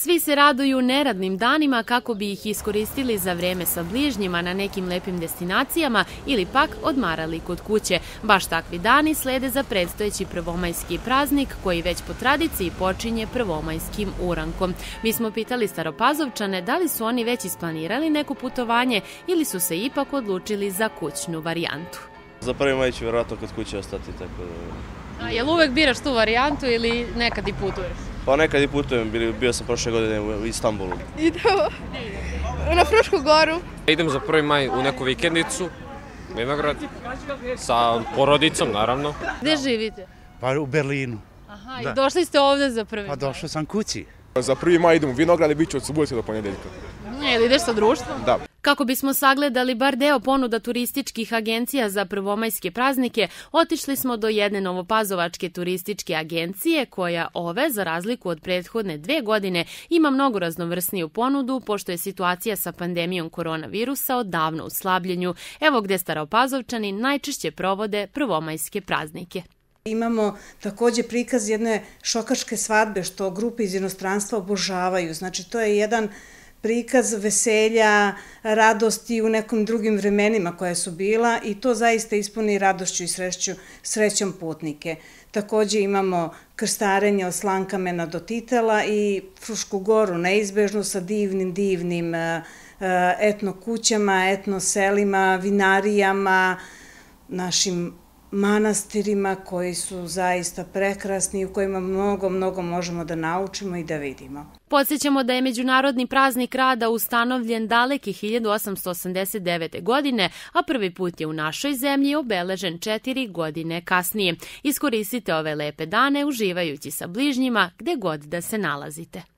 Svi se raduju neradnim danima kako bi ih iskoristili za vreme sa bližnjima na nekim lepim destinacijama ili pak odmarali kod kuće. Baš takvi dani slede za predstojeći prvomajski praznik koji već po tradiciji počinje prvomajskim urankom. Mi smo pitali staropazovčane da li su oni već isplanirali neko putovanje ili su se ipak odlučili za kućnu varijantu. Za prvi maj ću verovatno kod kuće ostati, tako da... A jel uvek biraš tu varijantu ili nekad i putuješ? Pa nekad i putujem, bio sam prošle godine u Istanbulu. Idemo na Frušku goru. Idem za prvi maj u neku vikendicu, Vinograd, sa porodicom naravno. Gde živite? Pa u Berlinu. Aha, i došli ste ovde za prvi Pa došao sam kući. Za prvi maj idem u Vinograd i bit ću od subote do ponjedeljka. Ne, ili ideš sa društvom? Da. Kako bismo sagledali bar deo ponuda turističkih agencija za prvomajske praznike, otišli smo do jedne novopazovačke turističke agencije koja ove, za razliku od prethodne dve godine, ima mnogo raznovrsniju ponudu pošto je situacija sa pandemijom koronavirusa odavno u slabljenju. Evo gde staropazovčani najčešće provode prvomajske praznike. Imamo takođe prikaz jedne šokaške svadbe što grupe iz inostranstva obožavaju. Znači to je jedan prikaz veselja, radosti u nekim drugim vremenima koja su bila i to zaista ispuni radošću i sreću, srećom putnike. Takođe imamo krstarenje od slankamena do titela i Frušku goru neizbežnu sa divnim, divnim e, e, etno kućama, etno selima, vinarijama, našim manastirima koji su zaista prekrasni i u kojima mnogo, mnogo možemo da naučimo i da vidimo. Podsjećamo da je Međunarodni praznik rada ustanovljen daleke 1889. godine, a prvi put je u našoj zemlji obeležen četiri godine kasnije. Iskoristite ove lepe dane uživajući sa bližnjima gde god da se nalazite.